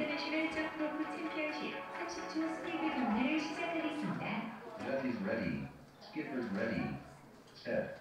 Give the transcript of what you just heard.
인터내셔널 골프 챔피언십 30초 스프링 경기를 시작하겠습니다. Duffy's ready. Skipper's ready. Step.